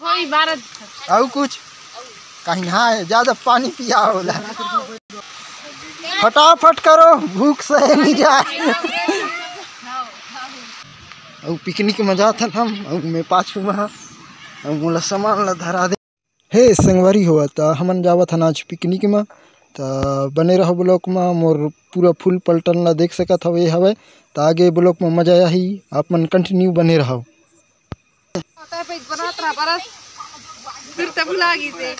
कोई और कुछ। कहीं नहाए ज़्यादा पानी पिया होला फटाफट करो, भूख सहे नहीं जाए। और पिकनिक में जात हम और मैं पाछू में हाँ। और मोला सामान ला धरा दे। हे संगवारी हुआ था हमन जावत हन आज पिकनिक में। तो बने रहो ब्लॉक में, मोर पूरा फुल पलटन ला देख सकत हवे हवे। तो आगे ब्लॉक में मज़ा आई आप मन कंटिन्यू बने रहो। बरात रहा बरस फिर तब लागी थे।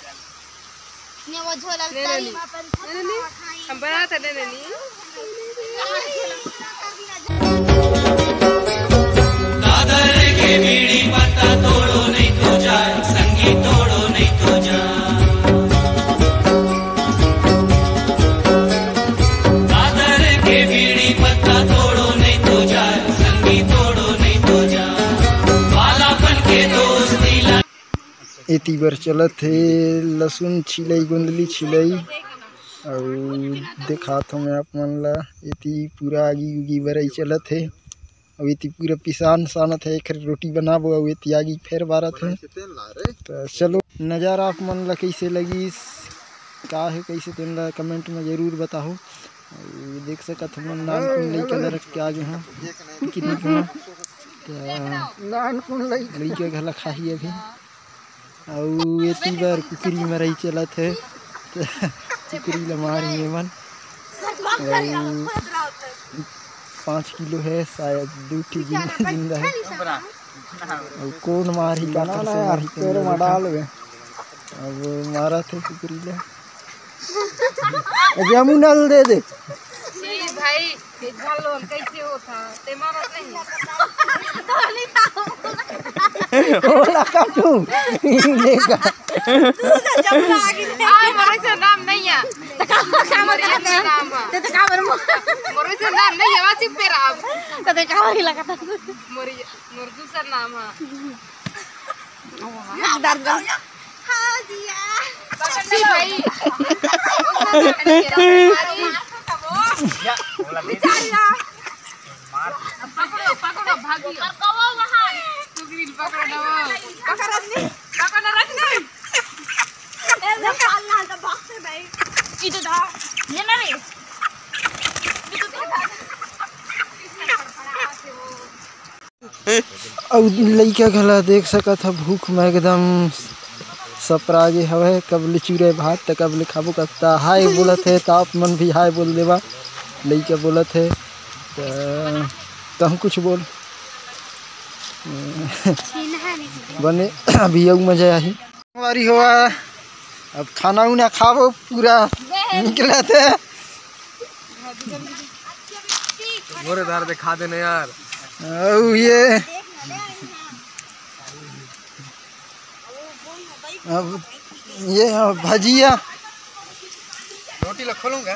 ने वो झोला ताली हम बरात है ले ली एती बर चलत हे लसुन छिलई गोंदली छिलई और देखात हमें आप मन ला एती पूरा आगी उगी बरई चलत हे और एती पूरा पिसान सानत है एक रोटी बनाबो और एती आगी फेर बारत है। तो चलो नज़ारा आप मन ला कैसे लगी का है कैसे तेन ला कमेंट में ज़रूर बताओ देख सकत हमन नान कुन लइका ला रख के आगे हैं में तो नान कुन लइका? घला खाही अभी। और ये तीबर कुकरी में रही चलत है। कुकरी ला मारी है मन। पाँच किलो है शायद दो ठी ज़िंदा है। और कौन मारी से मारी तेरे में डाल गए अब मारा थे कुकरी ला। जमुनल दे दे ये भाई ये झालो कैसे होता ते मारा नहीं ओला काटू लेगा आ मोरे से नाम नहीं है मोरे से नाम है ते का बर मोरे से नाम नहीं है वाची पे राम आप ते का बर लगा मोरे मोर दूसरा नाम है दर्द हाँ दिया जी भाई पकड़ो पकड़ो भागियो तो लइका घला देख सकत ह भूख, में एकदम सपरागे हवे कब ले चूरे भात त कब ले खाबो कत्ता हाय बोलत है ताप मन भी हाय बोल देवा। लइका बोलत है, त तहु कुछ बोल? बने अभी यऊ मज़ा आई हमारी हुआ अब खाना उना खाबो पूरा निकला थे। मोरे धार दिखा देने यार। और ये। अब ये भजिया। रोटी खोलूँगा।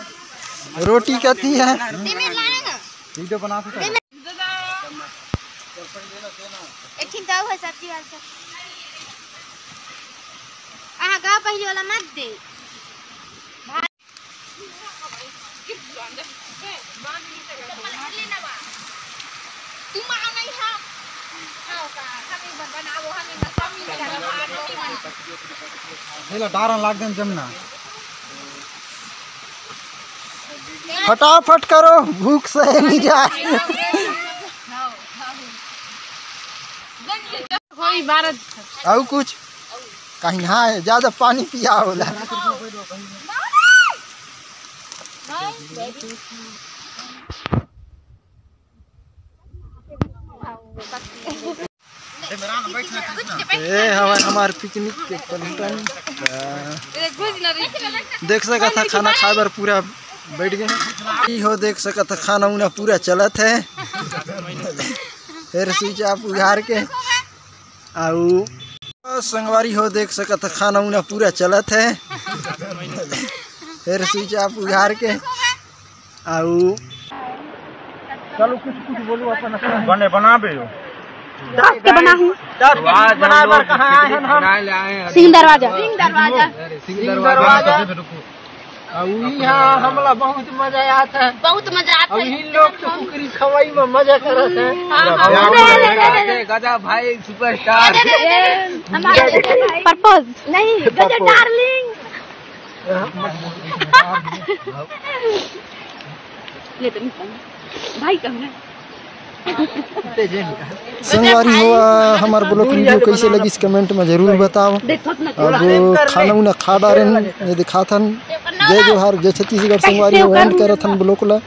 रोटी कती है। वीडियो बना सकता दाऊ है सब्ज़ी वाला सब आहा गा पहले वाला मत दे हेला डारन लाग देन जमना। फटाफट करो, भूख सहे नहीं जाए कोई बारह और कुछ? कहीं नहाए ज़्यादा पानी पिया होला। ए हमार हमार पिकनिक के देख सका था खाना खाए बर पूरा बैठ गए हो देख सका था खाना उना पूरा चलत है। फिर स्विच आप उघार के। आउ संगवारी हो देख सका था खाना उना पूरा चलत है। फिर स्विच आप उघार के। आउ चलो कुछ कुछ बोलो अपन बने बनाबे हो के बना हूँ बनाए बर कहाँ आए हैं हम? सिंह दरवाज़ा। सिंह दरवाज़ा। सिंह दरवाज़ा। और यहाँ हमला बहुत मज़ा आता है। बहुत मज़ा आता है। इन लोग तो कुकरी खवाई में मज़ा करत है। हाँ, हाँ, गजा भाई सुपरस्टार प्रपोज नहीं गजर डार्लिंग तो नहीं भाई कहना संगवारी हुआ हमार ब्लॉग वीडियो कैसे लगी इस कमेंट में ज़रूर बताओ। अब खाना उना खा डारे दिखा थन जय जोहार जय छत्तीसगढ़ संगवारी एंड करथन ब्लॉक ला।